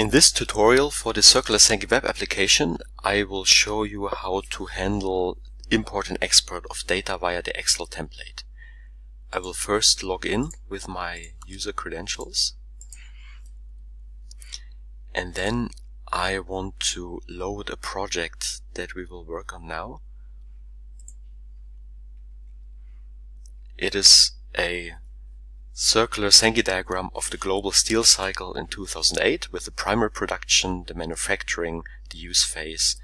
In this tutorial for the Circular Sankey web application, I will show you how to handle import and export of data via the Excel template. I will first log in with my user credentials and then I want to load a project that we will work on now. It is a circular Sankey diagram of the global steel cycle in 2008 with the primary production, the manufacturing, the use phase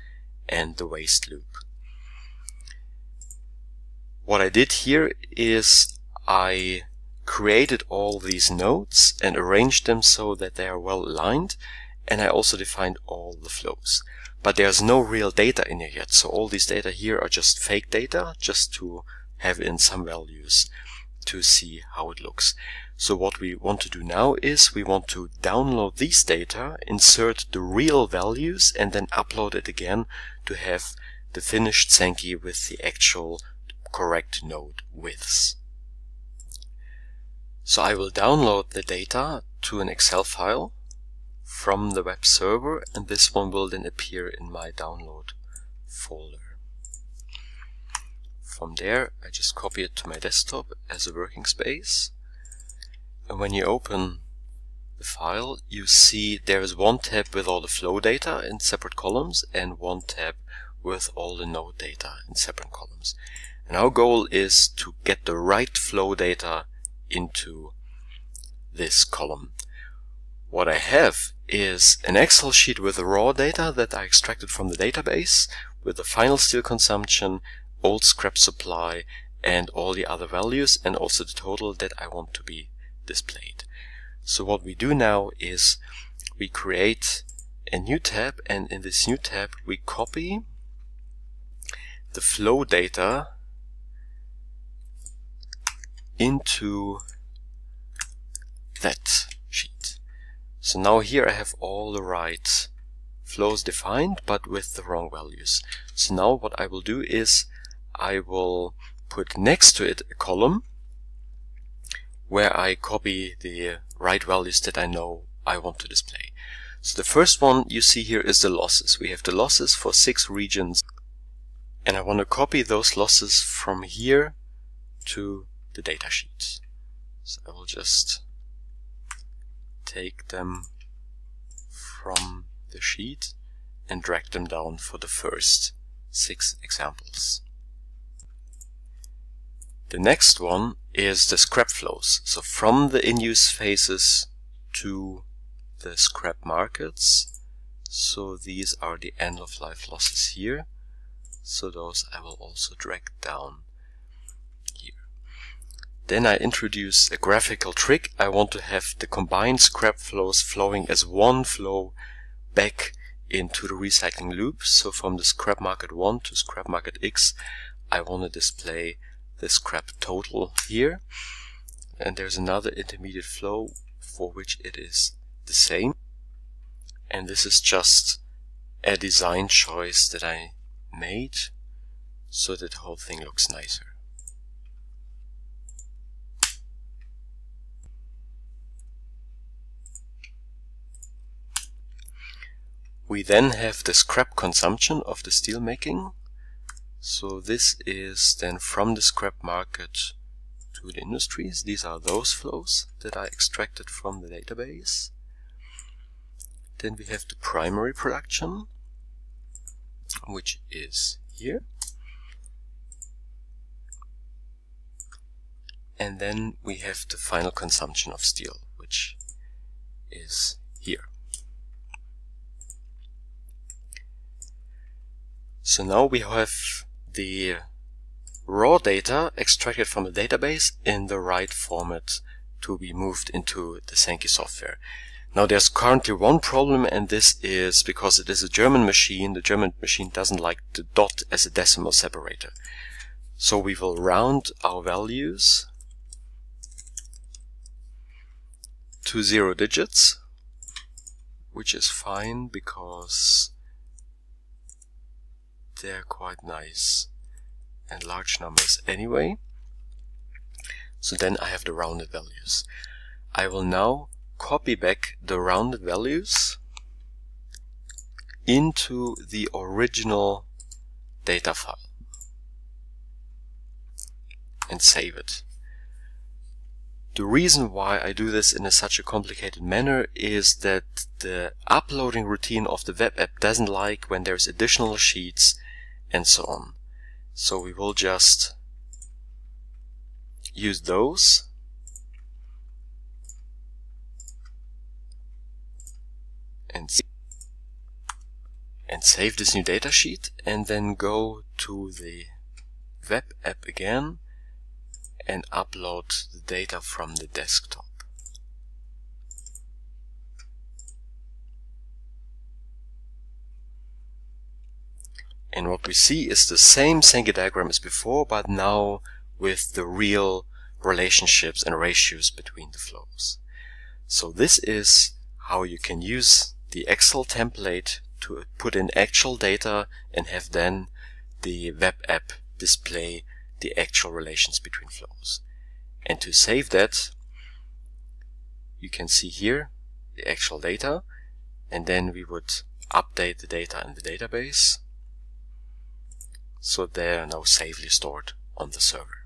and the waste loop. What I did here is I created all these nodes and arranged them so that they are well aligned and I also defined all the flows. But there's no real data in here yet, so all these data here are just fake data, just to have in some values to see how it looks. So what we want to do now is we want to download these data, insert the real values and then upload it again to have the finished Sankey with the actual correct node widths. So I will download the data to an Excel file from the web server and this one will then appear in my download folder. From there I just copy it to my desktop as a working space and when you open the file you see there is one tab with all the flow data in separate columns and one tab with all the node data in separate columns. And our goal is to get the right flow data into this column. What I have is an Excel sheet with the raw data that I extracted from the database with the final steel consumption, old scrap supply and all the other values and also the total that I want to be displayed. So what we do now is we create a new tab and in this new tab we copy the flow data into that sheet. So now here I have all the right flows defined but with the wrong values. So now what I will do is I will put next to it a column where I copy the right values that I know I want to display. So the first one you see here is the losses. We have the losses for six regions and I want to copy those losses from here to the datasheet. So I will just take them from the sheet and drag them down for the first six examples. The next one is the scrap flows. So from the in-use phases to the scrap markets. So these are the end-of-life losses here. So those I will also drag down here. Then I introduce a graphical trick. I want to have the combined scrap flows flowing as one flow back into the recycling loop. So from the scrap market 1 to scrap market X, I want to display the scrap total here. And there's another intermediate flow for which it is the same. And this is just a design choice that I made so that the whole thing looks nicer. We then have the scrap consumption of the steel making. So this is then from the scrap market to the industries. These are those flows that I extracted from the database. Then we have the primary production, which is here. And then we have the final consumption of steel, which is here. So now we have the raw data extracted from the database in the right format to be moved into the Sankey software. Now there's currently one problem and this is because it is a German machine, the German machine doesn't like the dot as a decimal separator. So we will round our values to zero digits, which is fine because they're quite nice and large numbers anyway. So then I have the rounded values. I will now copy back the rounded values into the original data file and save it. The reason why I do this in a such a complicated manner is that the uploading routine of the web app doesn't like when there's additional sheets and so on. So we will just use those and and save this new datasheet and then go to the web app again and upload the data from the desktop. And what we see is the same Sankey diagram as before, but now with the real relationships and ratios between the flows. So this is how you can use the Excel template to put in actual data and have then the web app display the actual relations between flows. And to save that, you can see here the actual data, and then we would update the data in the database so they are now safely stored on the server.